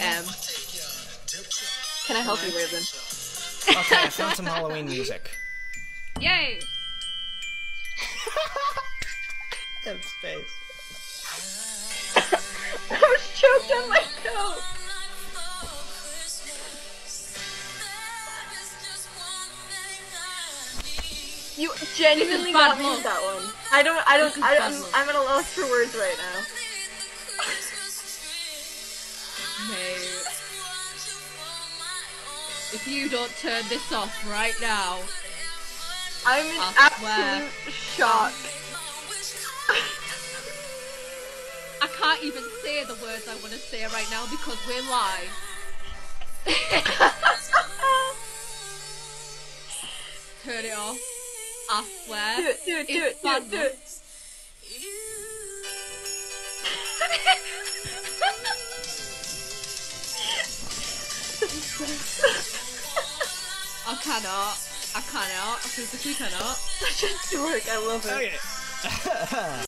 M. Can I help you, Raven? Okay, I found some Halloween music. Yay! Dead space. I was choked on my coat. You genuinely bad got me luck. with that one. I don't. I don't. This is I, bad I'm, luck. I'm at a loss for words right now. If you don't turn this off right now, I'm in I swear. absolute shock. I can't even say the words I want to say right now because we're live. Turn it off. I swear. do it. Do it. Do it. Do it. Do it. I cannot. I cannot. I physically cannot. Such a dork. I love it. Okay.